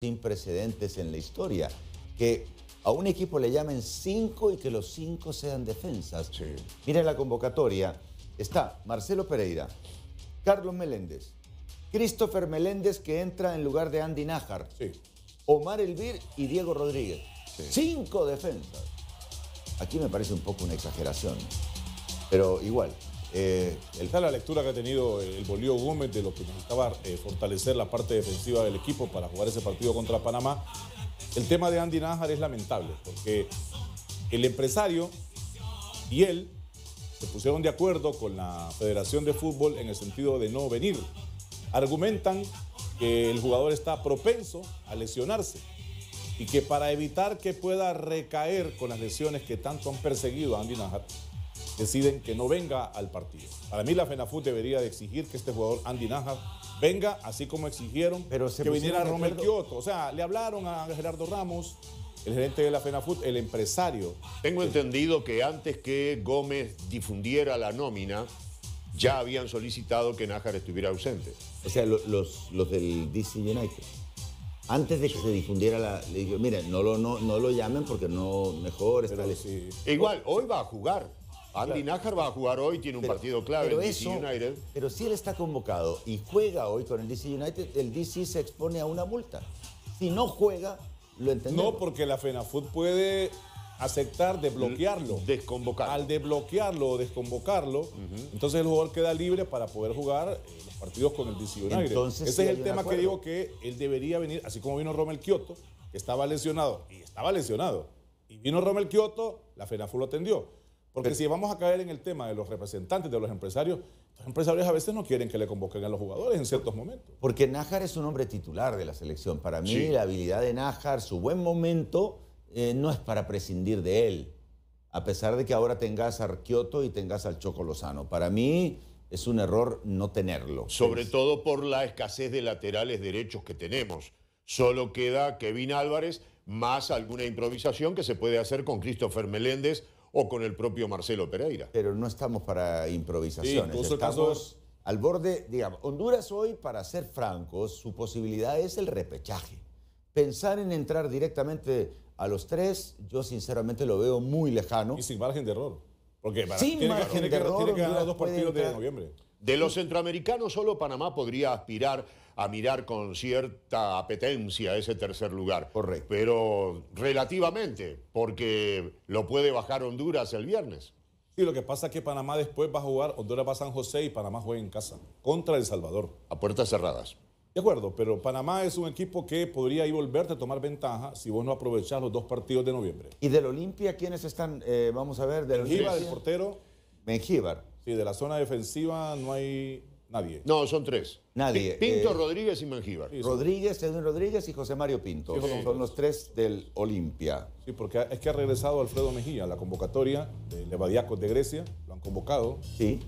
sin precedentes en la historia. Que a un equipo le llamen cinco y que los cinco sean defensas. Sí. Miren la convocatoria. Está Marcelo Pereira, Carlos Meléndez, Christopher Meléndez que entra en lugar de Andy Nájar, Sí. Omar Elvir y Diego Rodríguez. Cinco defensas. Aquí me parece un poco una exageración. Pero igual. Eh, Esta es la lectura que ha tenido el Bolío Gómez de lo que necesitaba eh, fortalecer la parte defensiva del equipo para jugar ese partido contra Panamá. El tema de Andy Nájar es lamentable porque el empresario y él se pusieron de acuerdo con la Federación de Fútbol en el sentido de no venir. Argumentan que el jugador está propenso a lesionarse y que para evitar que pueda recaer con las lesiones que tanto han perseguido a Andy Nájar, deciden que no venga al partido. Para mí la FENAFUT debería de exigir que este jugador Andy Nájar venga, así como exigieron Pero se que viniera Romel. Kioto. O sea, le hablaron a Gerardo Ramos, el gerente de la FENAFUT, el empresario. Tengo entendido que antes que Gómez difundiera la nómina, ya habían solicitado que Nájar estuviera ausente. O sea, lo- los, los del DC United. Antes de que se difundiera la. Le digo, miren, no lo, no, no lo llamen porque no. Mejor está sí, igual, hoy va a jugar. Andy Nájar va a jugar hoy, tiene un Pero- partido clave pero en DC eso- United. Pero si él está convocado y juega hoy con el DC United, el DC se expone a una multa. Si no juega, lo entendemos. No, porque la FENAFUT puede aceptar desbloquearlo. Desconvocarlo. Al desbloquearlo o desconvocarlo, entonces el jugador queda libre para poder jugar eh, los partidos con el DC United. Entonces, Ese sí es el tema que digo que él debería venir, así como vino Romel Kioto, que estaba lesionado, y estaba lesionado, y vino Romel Kioto, la FENAFUT lo atendió. Porque si vamos a caer en el tema de los representantes, de los empresarios, los empresarios a veces no quieren que le convoquen a los jugadores en ciertos momentos. Porque Nájar es un hombre titular de la selección. Para mí, Sí. la habilidad de Nájar, su buen momento, eh, no es para prescindir de él. A pesar de que ahora tengas a Arquioto y tengas al Choco Lozano. Para mí es un error no tenerlo. Sobre todo por la escasez de laterales derechos que tenemos. Solo queda Kevin Álvarez más alguna improvisación que se puede hacer con Christopher Meléndez o con el propio Marcelo Pereira. Pero no estamos para improvisaciones. Sí, estamos al borde, digamos, Honduras hoy, para ser francos, su posibilidad es el repechaje. Pensar en entrar directamente a los tres, yo sinceramente lo veo muy lejano. Y sin margen de error. Porque para- Sin que- margen tiene de que, error, tiene que ganar dos partidos de entrar. noviembre. De los centroamericanos, solo Panamá podría aspirar a mirar con cierta apetencia ese tercer lugar. Correcto. Pero relativamente, porque lo puede bajar Honduras el viernes. Sí, lo que pasa es que Panamá después va a jugar, Honduras va a San José y Panamá juega en casa contra El Salvador. A puertas cerradas. De acuerdo, pero Panamá es un equipo que podría ahí volverte a tomar ventaja si vos no aprovechás los dos partidos de noviembre. Y del Olimpia, ¿quiénes están? Eh, vamos a ver, del Olimpia. del portero, Mengíbar. Sí, de la zona defensiva no hay nadie. No, son tres. Nadie. Pi- Pinto, Eh, Rodríguez y Mengíbar. Sí, Rodríguez, Edwin Rodríguez y José Mario Pinto. Sí, son, son los tres del Olimpia. Sí, porque es que ha regresado Alfredo Mejía a la convocatoria de Levadiacos de Grecia, lo han convocado. Sí.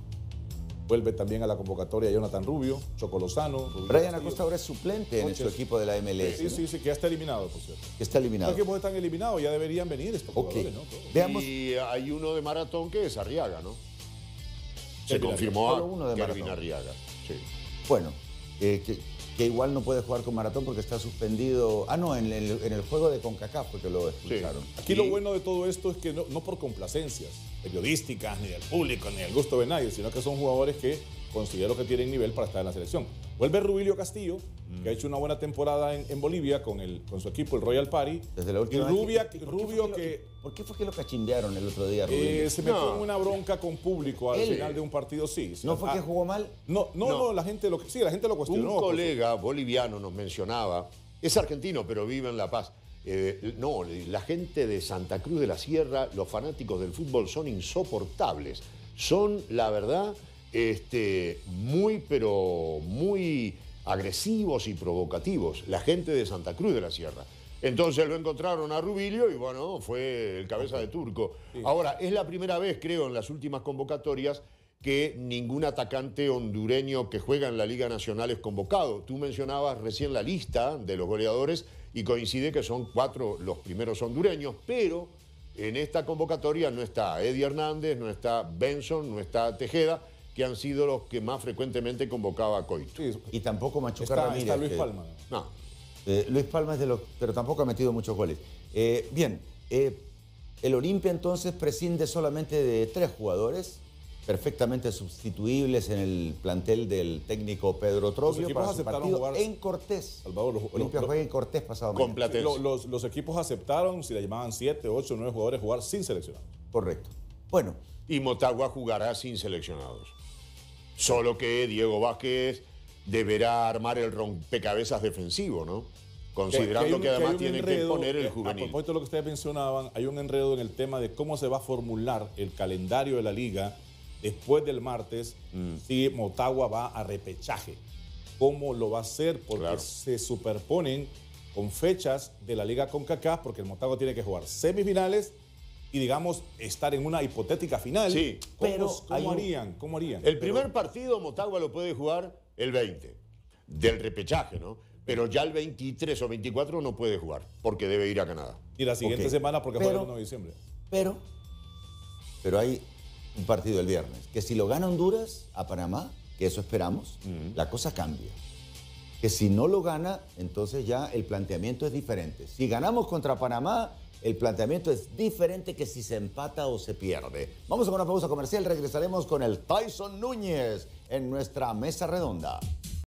Vuelve también a la convocatoria Jonathan Rubio, Choco Lozano. Rubio Brian. Acosta ahora es suplente en su equipo de la MLS. Sí, ¿no? sí, sí, que ya está eliminado, por cierto. Que está Los eliminado. equipos están eliminados, ya deberían venir estos Ok. jugadores, ¿no? Todos. Veamos. Y hay uno de maratón que es Arriaga, ¿no? Se confirmó Solo uno a de Kelvin maratón. Arriaga. Sí. Bueno, eh, que, que igual no puede jugar con Maratón porque está suspendido. Ah, no, en el, en el juego de CONCACAF porque lo expulsaron. Aquí Y- lo bueno de todo esto es que no, no por complacencias periodísticas, ni del público, ni del gusto de nadie, sino que son jugadores que considero que tienen nivel para estar en la selección. Vuelve Rubilio Castillo, que ha hecho una buena temporada en, en Bolivia con, el, con su equipo, el Royal Party. Desde la y última vez Rubia, ¿por qué fue Rubio que ¿Por qué fue que lo cachindearon el otro día, eh, Rubio? se metió No. en una bronca con público al Él. final de un partido, sí. sí. ¿No fue Ah, que jugó mal? No, no, No. no, la gente lo, sí, la gente lo Un cuestionó. colega boliviano nos mencionaba, es argentino pero vive en La Paz. Eh, no, la gente de Santa Cruz de la Sierra, los fanáticos del fútbol son insoportables. Son, la verdad, este, muy, pero muy agresivos y provocativos. La gente de Santa Cruz de la Sierra. Entonces lo encontraron a Rubilio y bueno, fue el cabeza de turco. Ahora, es la primera vez, creo, en las últimas convocatorias que ningún atacante hondureño que juega en la Liga Nacional es convocado. Tú mencionabas recién la lista de los goleadores y coincide que son cuatro los primeros hondureños, pero en esta convocatoria no está Eddie Hernández, no está Benson, no está Tejeda, que han sido los que más frecuentemente convocaba a Coito. Sí, Y tampoco Machuca está, Ramírez. está Luis que- Palma. No. Eh, Luis Palma es de los, pero tampoco ha metido muchos goles. Eh, bien, eh, el Olimpia entonces prescinde solamente de tres jugadores perfectamente sustituibles en el plantel del técnico Pedro Troglio equipos para su aceptaron partido jugar- en Cortés. Salvador, los- Olimpia los- juega en Cortés pasado Con mañana. Los, los equipos aceptaron, si le llamaban 7, 8, 9 jugadores, jugar sin seleccionar. Correcto. Bueno, Y Motagua jugará sin seleccionados. Solo que Diego Vázquez deberá armar el rompecabezas defensivo, ¿no? Considerando un- que, además tiene que poner el eh, A juvenil. propósito de lo que ustedes mencionaban, hay un enredo en el tema de cómo se va a formular el calendario de la liga después del martes Mm. si Motagua va a repechaje. ¿Cómo lo va a hacer? Porque Claro. se superponen con fechas de la liga CONCACAF, porque el Motagua tiene que jugar semifinales y, digamos, estar en una hipotética final. Sí, ¿Cómo, pero cómo hay harían? ¿Cómo harían? El primer partido Motagua lo puede jugar el 20 del repechaje, ¿no? Pero ya el 23 o 24 no puede jugar porque debe ir a Canadá. Y la siguiente semana porque Pero- juega el 1 de diciembre. pero, pero hay un partido el viernes, que si lo gana Honduras a Panamá, que eso esperamos, la cosa cambia. Que si no lo gana, entonces ya el planteamiento es diferente. Si ganamos contra Panamá, el planteamiento es diferente que si se empata o se pierde. Vamos a una pausa comercial, regresaremos con el Tyson Núñez en nuestra mesa redonda.